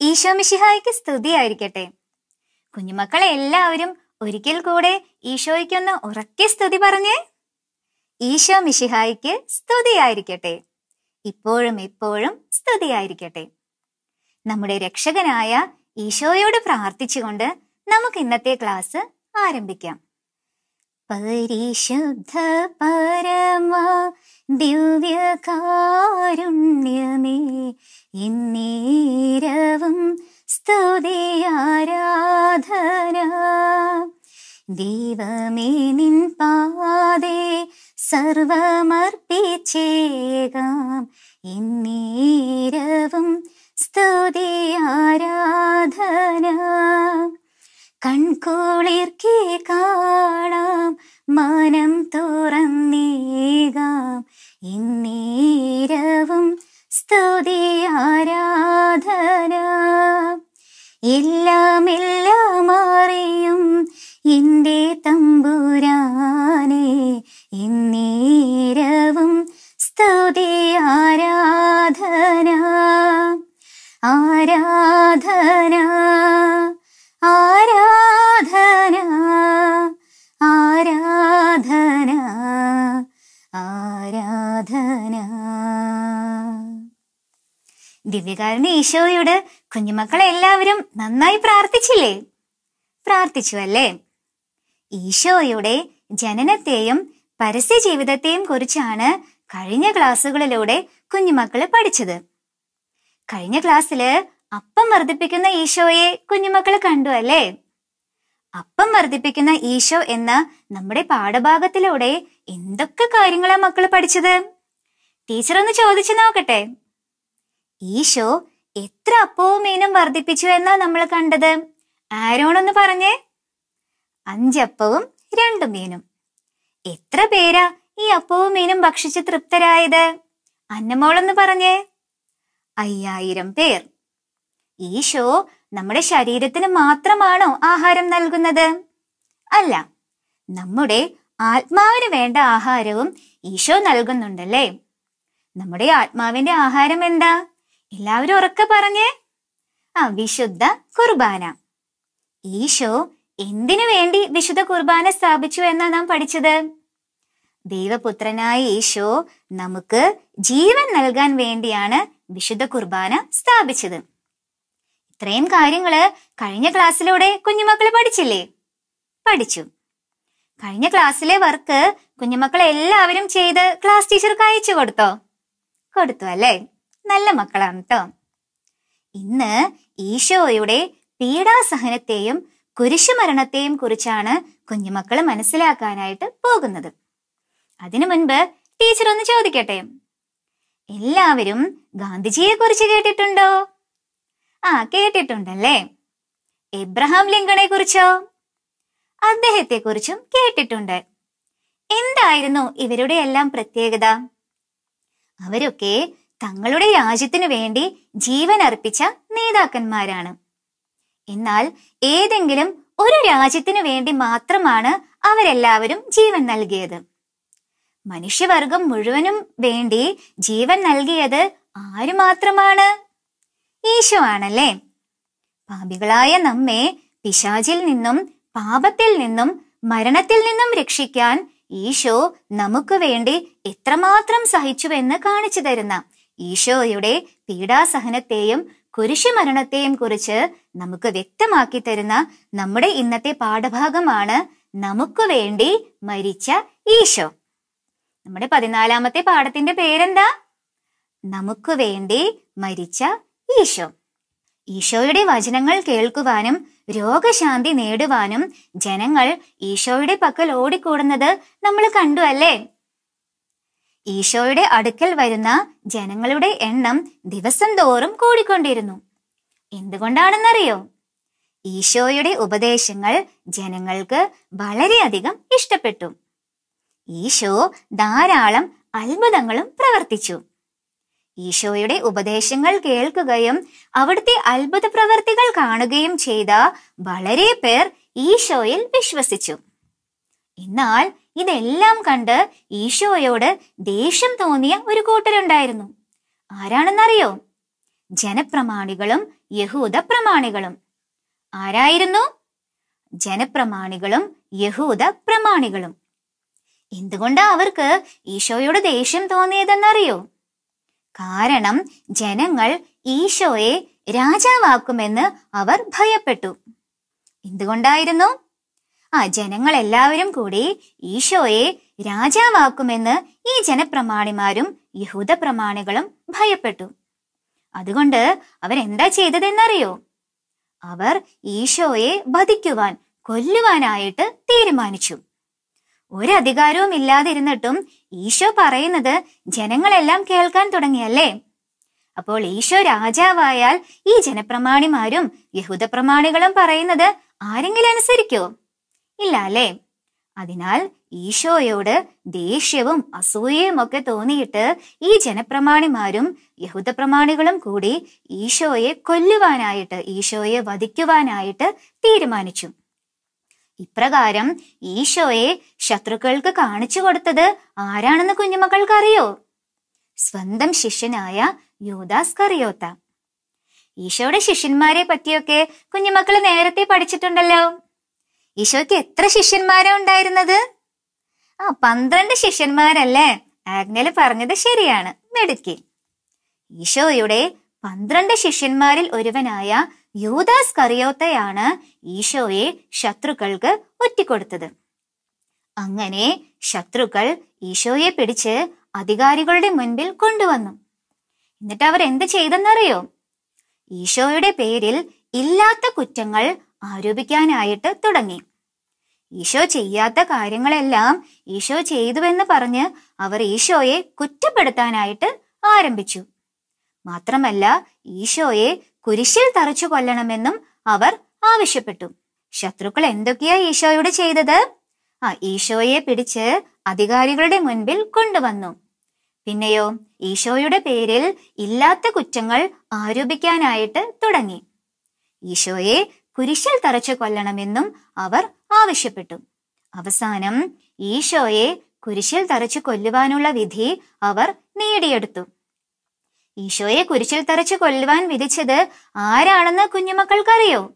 ഈശോ സ്തുതി സ്തുതിയായിരിക്കട്ടെ. കുഞ്ഞുമക്കളെ എല്ലാവരും ഒരിക്കൽ കൂടെ ഈശോയ്ക്കൊന്ന് ഉറക്കെ സ്തുതി പറഞ്ഞേ. ഈശോ മിശിഹായ്ക്ക് സ്തുതിയായിരിക്കട്ടെ. ഇപ്പോഴും എപ്പോഴും സ്തുതിയായിരിക്കട്ടെ. നമ്മുടെ രക്ഷകനായ ഈശോയോട് പ്രാർത്ഥിച്ചുകൊണ്ട് നമുക്ക് ഇന്നത്തെ ക്ലാസ് ആരംഭിക്കാം. പരിശുദ്ധ പരമ ദിവ്യകാരുണ്യമേ സ്തുതി ആരാധന. ദൈവമേ നിൻ പാതേ സർവമർപ്പിച്ചേകാം. ഇന്നീരവും സ്തുതി ആരാധന. കൺകുളിർക്കെ കാണാം മനം തുറന്നേകാം. ഇന്നേരവും സ്തുതി ആരാധന. എല്ലാം എല്ലാം അറിയും എന്റെ തമ്പുരാനെ ദിവ്യകാരുണ്യ ഈശോയോട് കുഞ്ഞുമക്കളെ എല്ലാവരും നന്നായി പ്രാർത്ഥിച്ചില്ലേ? പ്രാർത്ഥിച്ചു അല്ലേ ഈശോയുടെ ജനനത്തെയും പരസ്യ ജീവിതത്തെയും കുറിച്ചാണ് കഴിഞ്ഞ ക്ലാസ്സുകളിലൂടെ കുഞ്ഞുമക്കൾ പഠിച്ചത്. കഴിഞ്ഞ ക്ലാസ്സിൽ അപ്പം വർദ്ധിപ്പിക്കുന്ന ഈശോയെ കുഞ്ഞുമക്കൾ കണ്ടു അല്ലേ? അപ്പം വർദ്ധിപ്പിക്കുന്ന ഈശോ എന്ന നമ്മുടെ പാഠഭാഗത്തിലൂടെ എന്തൊക്കെ കാര്യങ്ങളാ മക്കൾ പഠിച്ചത്? ടീച്ചർ ഒന്ന് ചോദിച്ചു നോക്കട്ടെ. ഈശോ എത്ര അപ്പവും മീനും വർദ്ധിപ്പിച്ചു എന്നാ നമ്മൾ കണ്ടത്? ആരോണൊന്ന് പറഞ്ഞേ? അഞ്ചപ്പവും രണ്ടു മീനും. എത്ര പേരാ ഈ അപ്പവും മീനും ഭക്ഷിച്ച് തൃപ്തരായത്? അന്നമോളെന്ന് പറഞ്ഞേ. അയ്യായിരം പേർ. ഈശോ നമ്മുടെ ശരീരത്തിന് മാത്രമാണോ ആഹാരം നൽകുന്നത്? അല്ല നമ്മുടെ ആത്മാവിന് വേണ്ട ആഹാരവും ഈശോ നൽകുന്നുണ്ടല്ലേ? നമ്മുടെ ആത്മാവിന്റെ ആഹാരം എന്താ? എല്ലാവരും ഉറക്കെ പറഞ്ഞേ. ആ വിശുദ്ധ കുർബാന. ഈശോ എന്തിനു വേണ്ടി വിശുദ്ധ കുർബാന സ്ഥാപിച്ചു എന്നാ നാം പഠിച്ചത്? ദൈവപുത്രനായ ഈശോ നമുക്ക് ജീവൻ നൽകാൻ വേണ്ടിയാണ് വിശുദ്ധ കുർബാന സ്ഥാപിച്ചത്. ഇത്രയും കാര്യങ്ങൾ കഴിഞ്ഞ ക്ലാസ്സിലൂടെ കുഞ്ഞുമക്കൾ പഠിച്ചില്ലേ? പഠിച്ചു. കഴിഞ്ഞ ക്ലാസ്സിലെ വർക്ക് കുഞ്ഞുമക്കൾ എല്ലാവരും ചെയ്ത് ക്ലാസ് ടീച്ചർക്ക് അയച്ചു കൊടുത്തോ? കൊടുത്തു അല്ലേ? നല്ല മക്കളാണ് കേട്ടോ ഇന്ന് ഈശോയുടെ പീഡാസഹനത്തെയും കുരിശുമരണത്തെയും കുറിച്ചാണ് കുഞ്ഞുമക്കൾ മനസ്സിലാക്കാനായിട്ട് പോകുന്നത്. അതിനു മുൻപ് ടീച്ചർ ഒന്ന് ചോദിക്കട്ടെ? എല്ലാവരും ഗാന്ധിജിയെ കുറിച്ച് കേട്ടിട്ടുണ്ടോ? ആ കേട്ടിട്ടുണ്ടല്ലേ? എബ്രഹാം ലിങ്കണെ കുറിച്ചോ അദ്ദേഹത്തെ കുറിച്ചും കേട്ടിട്ടുണ്ട്. എന്തായിരുന്നു ഇവരുടെ എല്ലാം പ്രത്യേകത? അവരൊക്കെ തങ്ങളുടെ രാജ്യത്തിനു വേണ്ടി ജീവൻ അർപ്പിച്ച നേതാക്കന്മാരാണ്. എന്നാൽ ഏതെങ്കിലും ഒരു രാജ്യത്തിനു വേണ്ടി മാത്രമാണ് അവരെല്ലാവരും ജീവൻ നൽകിയത്. മനുഷ്യവർഗം മുഴുവനും വേണ്ടി ജീവൻ നൽകിയത് ആര് മാത്രമാണ് ഈശോ ആണല്ലേ? പാപികളായ നമ്മെ പിശാചിൽ നിന്നും പാപത്തിൽ നിന്നും മരണത്തിൽ നിന്നും രക്ഷിക്കാൻ ഈശോ നമുക്ക് വേണ്ടി എത്രമാത്രം സഹിച്ചുവെന്ന് കാണിച്ചു തരുന്ന ഈശോയുടെ പീഡാസഹനത്തെയും കുരിശുമരണത്തെയും കുറിച്ച് നമുക്ക് വ്യക്തമാക്കി തരുന്ന നമ്മുടെ ഇന്നത്തെ പാഠഭാഗമാണ് നമുക്ക് വേണ്ടി മരിച്ച ഈശോ നമ്മുടെ പതിനാലാമത്തെ പാഠത്തിന്റെ പേരെന്താ? നമുക്ക് വേണ്ടി മരിച്ച ഈശോ ഈശോയുടെ വചനങ്ങൾ കേൾക്കുവാനും രോഗശാന്തി നേടുവാനും ജനങ്ങൾ ഈശോയുടെ പക്കൽ ഓടിക്കൂടുന്നത് നമ്മൾ കണ്ടു അല്ലേ? ഈശോയുടെ അടുക്കൽ വരുന്ന ജനങ്ങളുടെ എണ്ണം ദിവസം തോറും കൂടിക്കൊണ്ടിരുന്നു. എന്തുകൊണ്ടാണെന്നറിയോ? ഈശോയുടെ ഉപദേശങ്ങൾ ജനങ്ങൾക്ക് വളരെയധികം ഇഷ്ടപ്പെട്ടു. ഈശോ ധാരാളം അത്ഭുതങ്ങളും പ്രവർത്തിച്ചു. ഈശോയുടെ ഉപദേശങ്ങൾ കേൾക്കുകയും അവിടുത്തെ അത്ഭുത പ്രവർത്തികൾ കാണുകയും ചെയ്ത വളരെ പേർ ഈശോയിൽ വിശ്വസിച്ചു. എന്നാൽ ഇതെല്ലാം കണ്ട് ഈശോയോട് ദേഷ്യം തോന്നിയ ഒരു കൂട്ടരുണ്ടായിരുന്നു. ആരാണെന്നറിയോ? ജനപ്രമാണികളും യഹൂദ പ്രമാണികളും ആരായിരുന്നു? ജനപ്രമാണികളും യഹൂദ പ്രമാണികളും എന്തുകൊണ്ടാ അവർക്ക് ഈശോയോട് ദേഷ്യം തോന്നിയതെന്നറിയോ? കാരണം ജനങ്ങൾ ഈശോയെ രാജാവാക്കുമെന്ന് അവർ ഭയപ്പെട്ടു. എന്തുകൊണ്ടായിരുന്നു? ആ ജനങ്ങളെല്ലാവരും കൂടി ഈശോയെ രാജാവാക്കുമെന്ന് ഈ ജനപ്രമാണിമാരും യഹൂദ പ്രമാണികളും ഭയപ്പെട്ടു. അതുകൊണ്ട് അവരെന്താ ചെയ്തതെന്നറിയോ? അവർ ഈശോയെ വധിക്കുവാൻ കൊല്ലുവാനായിട്ട് തീരുമാനിച്ചു. ഒരധികാരവും ഇല്ലാതിരുന്നിട്ടും ഈശോ പറയുന്നത് ജനങ്ങളെല്ലാം കേൾക്കാൻ തുടങ്ങിയല്ലേ? അപ്പോൾ ഈശോ രാജാവായാൽ ഈ ജനപ്രമാണിമാരും യഹൂദ പ്രമാണികളും പറയുന്നത് ആരെങ്കിലും അനുസരിക്കോ? ഇല്ല അല്ലേ അതിനാൽ ഈശോയോട് ദേഷ്യവും അസൂയയും ഒക്കെ തോന്നിയിട്ട് ഈ ജനപ്രമാണിമാരും യഹൂദ പ്രമാണികളും കൂടി ഈശോയെ കൊല്ലുവാനായിട്ട് ഈശോയെ വധിക്കുവാനായിട്ട് തീരുമാനിച്ചു. ഇപ്രകാരം ഈശോയെ ശത്രുക്കൾക്ക് കാണിച്ചു കൊടുത്തത് ആരാണെന്ന് കുഞ്ഞുമക്കൾക്കറിയോ? സ്വന്തം ശിഷ്യനായ യൂദാസ് കറിയോത്ത. ഈശോയുടെ ശിഷ്യന്മാരെ പറ്റിയൊക്കെ കുഞ്ഞുമക്കൾ നേരത്തെ പഠിച്ചിട്ടുണ്ടല്ലോ. ഈശോയ്ക്ക് എത്ര ശിഷ്യന്മാരാ ഉണ്ടായിരുന്നത്? ആ പന്ത്രണ്ട് ശിഷ്യന്മാരല്ലേ? ആഗ്നൽ പറഞ്ഞത് ശരിയാണ്. മെടുക്കി. ഈശോയുടെ പന്ത്രണ്ട് ശിഷ്യന്മാരിൽ ഒരുവനായ യൂദാസ് കറിയോത്തയാണ് ഈശോയെ ശത്രുക്കൾക്ക് ഒറ്റിക്കൊടുത്തത്. അങ്ങനെ ശത്രുക്കൾ ഈശോയെ പിടിച്ച് അധികാരികളുടെ മുൻപിൽ കൊണ്ടുവന്നു. എന്നിട്ട് അവർ എന്ത് ചെയ്തെന്നറിയോ? ഈശോയുടെ പേരിൽ ഇല്ലാത്ത കുറ്റങ്ങൾ ആരോപിക്കാനായിട്ട് തുടങ്ങി. ഈശോ ചെയ്യാത്ത കാര്യങ്ങളെല്ലാം ഈശോ ചെയ്തുവെന്ന് പറഞ്ഞ് അവർ ഈശോയെ കുറ്റപ്പെടുത്താനായിട്ട് ആരംഭിച്ചു. മാത്രമല്ല ഈശോയെ കുരിശിൽ തറച്ചു കൊല്ലണമെന്നും അവർ ആവശ്യപ്പെട്ടു. ശത്രുക്കൾ എന്തൊക്കെയാ ഈശോയോട് ചെയ്തത്? ആ ഈശോയെ പിടിച്ച് അധികാരികളുടെ മുൻപിൽ കൊണ്ടുവന്നു. പിന്നെയോ ഈശോയുടെ പേരിൽ ഇല്ലാത്ത കുറ്റങ്ങൾ ആരോപിക്കാനായിട്ട് തുടങ്ങി. ഈശോയെ കുരിശിൽ തറച്ചു കൊല്ലണമെന്നും അവർ ആവശ്യപ്പെട്ടു. അവസാനം ഈശോയെ കുരിശിൽ തറച്ചു കൊല്ലുവാനുള്ള വിധി അവർ നേടിയെടുത്തു. ഈശോയെ കുരിശിൽ തറച്ചു കൊല്ലുവാൻ വിധിച്ചത് ആരാണെന്ന് കുഞ്ഞുമക്കൾക്കറിയോ?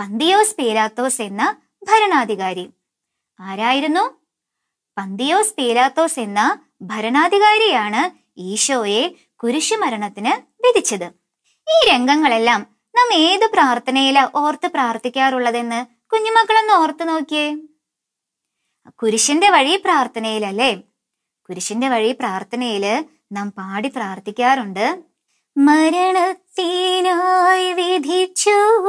പന്തിയോസ് പീലാത്തോസ് എന്ന ഭരണാധികാരി. ആരായിരുന്നു? പന്തിയോസ് പീലാത്തോസ് എന്ന ഭരണാധികാരിയാണ് ഈശോയെ കുരിശുമരണത്തിന് വിധിച്ചത്. ഈ രംഗങ്ങളെല്ലാം നാം ഏത് പ്രാർത്ഥനയിലാ ഓർത്ത് പ്രാർത്ഥിക്കാറുള്ളതെന്ന് കുഞ്ഞുമക്കളൊന്ന് ഓർത്തു നോക്കിയേ. കുരിശിന്റെ വഴി പ്രാർത്ഥനയിലല്ലേ? കുരിശിന്റെ വഴി പ്രാർത്ഥനയിൽ നാം പാടി പ്രാർത്ഥിക്കാറുണ്ട്. മരണത്തിനായി വിധിച്ചു.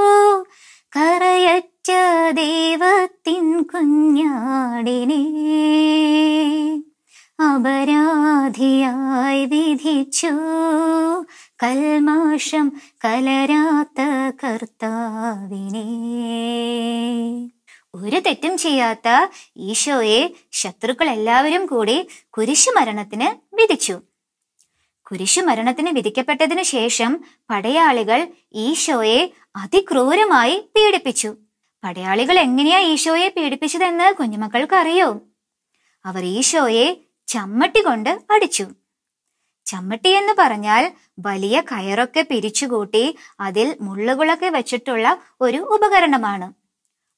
കറയറ്റ ദൈവത്തിൻ കുഞ്ഞാടിനെ. അപരാധിയായി വിധിച്ചു. കൽമാഷം കലരാത്ത കർത്താവിനെ. ഒരു തെറ്റും ചെയ്യാത്ത ഈശോയെ ശത്രുക്കൾ എല്ലാവരും കൂടി കുരിശുമരണത്തിന് വിധിച്ചു. കുരിശുമരണത്തിന് വിധിക്കപ്പെട്ടതിനു ശേഷം പടയാളികൾ ഈശോയെ അതിക്രൂരമായി പീഡിപ്പിച്ചു. പടയാളികൾ എങ്ങനെയാ ഈശോയെ പീഡിപ്പിച്ചതെന്ന് കുഞ്ഞുമക്കൾക്ക് അറിയോ അവർ ഈശോയെ ചമ്മട്ടി കൊണ്ട് അടിച്ചു. ചമ്മട്ടി എന്ന് പറഞ്ഞാൽ വലിയ കയറൊക്കെ പിരിച്ചുകൂട്ടി അതിൽ മുള്ളുകളൊക്കെ വെച്ചിട്ടുള്ള ഒരു ഉപകരണമാണ്.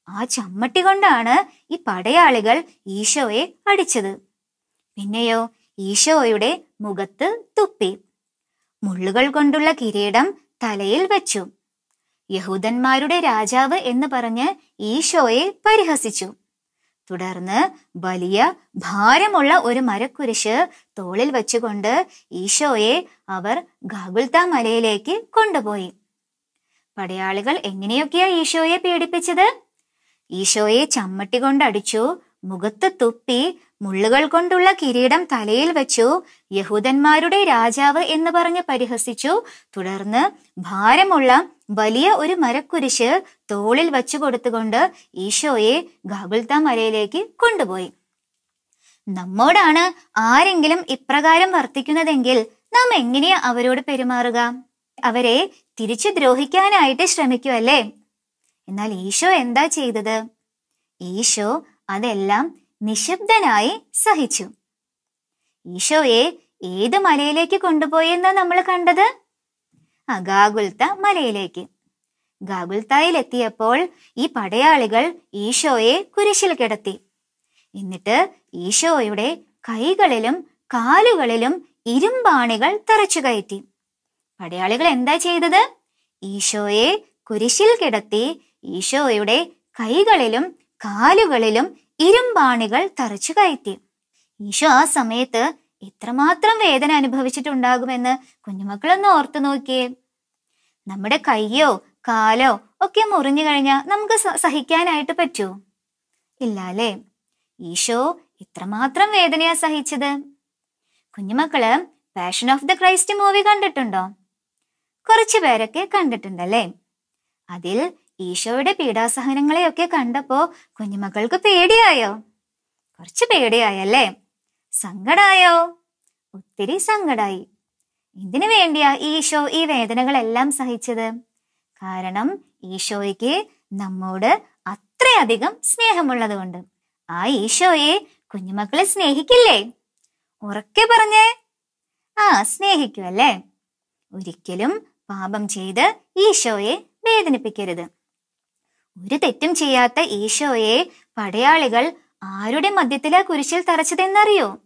ആ ചമ്മട്ടി കൊണ്ടാണ് ഈ പടയാളികൾ ഈശോയെ അടിച്ചത്. പിന്നെയോ ഈശോയുടെ മുഖത്ത് തുപ്പി. മുള്ളുകൾ കൊണ്ടുള്ള കിരീടം തലയിൽ വെച്ചു. യഹൂദന്മാരുടെ രാജാവ് എന്ന് പറഞ്ഞ് ഈശോയെ പരിഹസിച്ചു. തുടർന്ന് വലിയ ഭാരമുള്ള ഒരു മരക്കുരിശ് തോളിൽ വെച്ചുകൊണ്ട് ഈശോയെ അവർ ഗാഗുൽത്ത മലയിലേക്ക് കൊണ്ടുപോയി. പടയാളികൾ എങ്ങനെയൊക്കെയാ ഈശോയെ പീഡിപ്പിച്ചത്? ഈശോയെ ചമ്മട്ടി കൊണ്ടടിച്ചു മുഖത്ത് തുപ്പി മുള്ളുകൾ കൊണ്ടുള്ള കിരീടം തലയിൽ വെച്ചു യഹൂദന്മാരുടെ രാജാവ് എന്ന് പറഞ്ഞ് പരിഹസിച്ചു. തുടർന്ന് ഭാരമുള്ള വലിയ ഒരു മരക്കുരിശ് തോളിൽ വച്ചു കൊടുത്തുകൊണ്ട് ഈശോയെ ഗാഗുൽത്ത മലയിലേക്ക് കൊണ്ടുപോയി. നമ്മോടാണ് ആരെങ്കിലും ഇപ്രകാരം വർത്തിക്കുന്നതെങ്കിൽ നാം എങ്ങനെയാ അവരോട് പെരുമാറുക? അവരെ തിരിച്ചു ദ്രോഹിക്കാനായിട്ട് ശ്രമിക്കുമല്ലേ എന്നാൽ ഈശോ എന്താ ചെയ്തത്? ഈശോ അതെല്ലാം നിശബ്ദനായി സഹിച്ചു. ഈശോയെ ഏത് മലയിലേക്ക് കൊണ്ടുപോയെന്ന് നമ്മൾ കണ്ടത്? ഗാഗുൽത്ത മലയിലേക്ക്. ഗാഗുൽത്തായിലെത്തിയപ്പോൾ ഈ പടയാളികൾ ഈശോയെ കുരിശിൽ കിടത്തി. എന്നിട്ട് ഈശോയുടെ കൈകളിലും കാലുകളിലും ഇരുമ്പാണികൾ തറച്ചു കയറ്റി. പടയാളികൾ എന്താ ചെയ്തത്? ഈശോയെ കുരിശിൽ കിടത്തി ഈശോയുടെ കൈകളിലും കാലുകളിലും ഇരുമ്പാണികൾ തറച്ചു കയറ്റി. ഈശോ ആ സമയത്ത് എത്രമാത്രം വേദന അനുഭവിച്ചിട്ടുണ്ടാകുമെന്ന് കുഞ്ഞുമക്കളൊന്ന് ഓർത്തു നോക്കിയേ. നമ്മുടെ കയ്യോ കാലോ ഒക്കെ മുറിഞ്ഞു കഴിഞ്ഞാൽ നമുക്ക് സഹിക്കാനായിട്ട് പറ്റൂ. ഇല്ല അല്ലേ? ഈശോ ഇത്രമാത്രം വേദനയാ സഹിച്ചത്. കുഞ്ഞുമക്കൾ passion of the Christ movie കണ്ടിട്ടുണ്ടോ? കുറച്ചു പേരൊക്കെ കണ്ടിട്ടുണ്ടല്ലേ? അതിൽ ഈശോയുടെ പീഡാസഹനങ്ങളെയൊക്കെ കണ്ടപ്പോ കുഞ്ഞുമക്കൾക്ക് പേടിയായോ? കുറച്ച് പേടിയായല്ലേ? സങ്കടായോ? ഒത്തിരി സങ്കടായി. എന്തിനു വേണ്ടിയാ ഈശോ ഈ വേദനകളെല്ലാം സഹിച്ചത്? കാരണം ഈശോയ്ക്ക് നമ്മോട് അത്രയധികം സ്നേഹമുള്ളത് കൊണ്ട് ആ ഈശോയെ കുഞ്ഞുമക്കളെ സ്നേഹിക്കില്ലേ? ഉറക്കെ പറഞ്ഞേ. ആ സ്നേഹിക്കും അല്ലേ ഒരിക്കലും പാപം ചെയ്ത് ഈശോയെ വേദനിപ്പിക്കരുത്. ഒരു തെറ്റും ചെയ്യാത്ത ഈശോയെ പടയാളികൾ ആരുടെ മധ്യത്തിലാ കുരിശിൽ തറച്ചതെന്നറിയോ?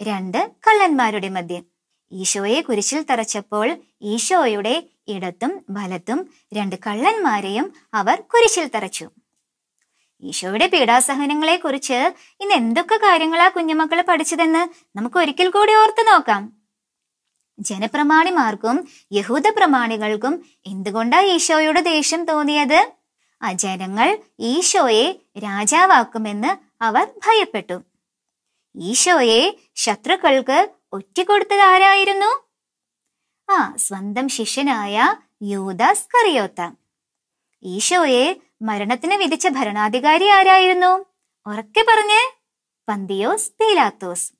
രണ്ട് കള്ളന്മാരുടെ മധ്യം ഈശോയെ കുരിശിൽ തറച്ചപ്പോൾ ഈശോയുടെ ഇടത്തും വലത്തും രണ്ട് കള്ളന്മാരെയും അവർ കുരിശിൽ തറച്ചു. ഈശോയുടെ പീഡാസഹനങ്ങളെ കുറിച്ച് ഇന്ന് എന്തൊക്കെ കാര്യങ്ങളാ കുഞ്ഞുമക്കൾ പഠിച്ചതെന്ന് നമുക്ക് ഒരിക്കൽ കൂടി ഓർത്തു നോക്കാം. ജനപ്രമാണിമാർക്കും യഹൂദ പ്രമാണികൾക്കും എന്തുകൊണ്ടാ ഈശോയുടെ ദേഷ്യം തോന്നിയത്? ആ ജനങ്ങൾ ഈശോയെ രാജാവാക്കുമെന്ന് അവർ ഭയപ്പെട്ടു. ഈശോയെ ശത്രുക്കൾക്ക് ഒറ്റിക്കൊടുത്തത് ആരായിരുന്നു? ആ സ്വന്തം ശിഷ്യനായ യൂദാസ് കറിയോത്ത. ഈശോയെ മരണത്തിന് വിധിച്ച ഭരണാധികാരി ആരായിരുന്നു? ഉറക്കെ പറഞ്ഞ് പന്തിയോസ് പീലാത്തോസ്.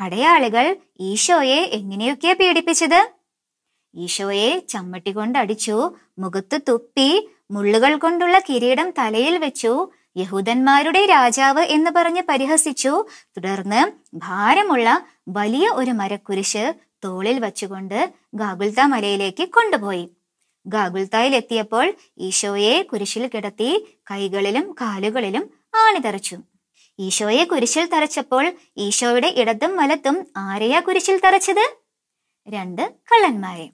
പടയാളികൾ ഈശോയെ എങ്ങനെയൊക്കെയാ പീഡിപ്പിച്ചത്? ഈശോയെ ചമ്മട്ടി കൊണ്ട് അടിച്ചു മുഖത്ത് തുപ്പി മുള്ളുകൾ കൊണ്ടുള്ള കിരീടം തലയിൽ വെച്ചു യഹൂദന്മാരുടെ രാജാവ് എന്ന് പറഞ്ഞ് പരിഹസിച്ചു. തുടർന്ന് ഭാരമുള്ള വലിയ ഒരു മരക്കുരിശ് തോളിൽ വച്ചുകൊണ്ട് ഗാഗുൽത്ത മലയിലേക്ക് കൊണ്ടുപോയി. ഗാഗുൽത്തായിൽ എത്തിയപ്പോൾ ഈശോയെ കുരിശിൽ കിടത്തി കൈകളിലും കാലുകളിലും ആണിതറച്ചു. ഈശോയെ കുരിശിൽ തറച്ചപ്പോൾ ഈശോയുടെ ഇടത്തും വലത്തും ആരെയാ കുരിശിൽ തറച്ചത്? രണ്ട് കള്ളന്മാരെ.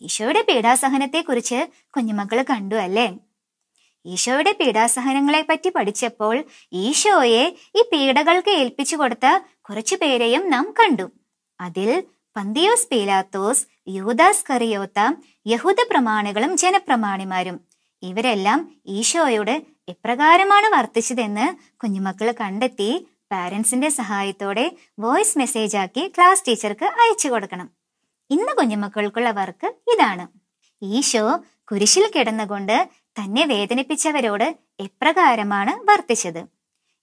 ഈശോയുടെ പീഡാസഹനത്തെക്കുറിച്ച് കുഞ്ഞുമക്കൾ കണ്ടു അല്ലേ? ഈശോയുടെ പീഡാസഹനങ്ങളെ പറ്റി പഠിച്ചപ്പോൾ ഈശോയെ ഈ പീഡകൾക്ക് ഏൽപ്പിച്ചു കൊടുത്ത കുറച്ചു പേരെയും നാം കണ്ടു. അതിൽ പന്തിയോസ് പീലാത്തോസ് യൂദാസ് കറിയോത്ത യഹൂദ പ്രമാണികളും ജനപ്രമാണിമാരും. ഇവരെല്ലാം ഈശോയോട് എപ്രകാരമാണ് വർത്തിച്ചതെന്ന് കുഞ്ഞുമക്കൾ കണ്ടെത്തി പാരൻസിന്റെ സഹായത്തോടെ വോയിസ് മെസ്സേജ് ആക്കി ക്ലാസ് ടീച്ചർക്ക് അയച്ചു കൊടുക്കണം. ഇന്ന് കുഞ്ഞുമക്കൾക്കുള്ള വർക്ക് ഇതാണ്. ഈശോ കുരിശിൽ കിടന്നുകൊണ്ട് തന്നെ വേദനിപ്പിച്ചവരോട് എപ്രകാരമാണ് വർത്തിച്ചത്?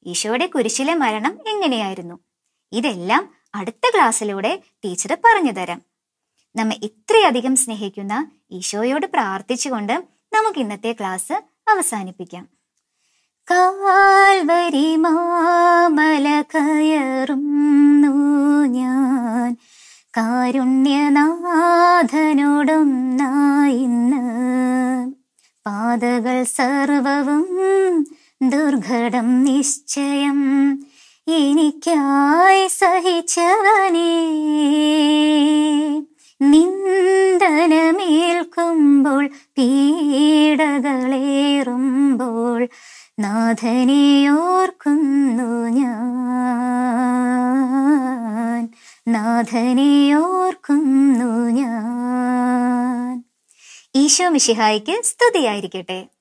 ഈശോയുടെ കുരിശിലെ മരണം എങ്ങനെയായിരുന്നു? ഇതെല്ലാം അടുത്ത ക്ലാസ്സിലൂടെ ടീച്ചർ പറഞ്ഞു തരാം. നമ്മെ ഇത്രയധികം സ്നേഹിക്കുന്ന ഈശോയോട് പ്രാർത്ഥിച്ചുകൊണ്ട് നമുക്ക് ഇന്നത്തെ ക്ലാസ് അവസാനിപ്പിക്കാം. കാൽവരി മാമല കയറുന്നു ഞാൻ. കാരുണ്യനാഥനോടൊന്നായിന്ന് പാതകൾ സർവവും ദുർഘടം നിശ്ചയം. എനിക്കായി സഹിച്ചവനേ നിന്ദനമേൽക്കുമ്പോൾ പീഡകളേറുമ്പോൾ നാഥനെ ഓർക്കുന്നു ഞാൻ. നാഥനെ ഓർക്കുന്നു ഞാൻ. ഈശോ മിഷിഹായിക്ക് സ്തുതിയായിരിക്കട്ടെ.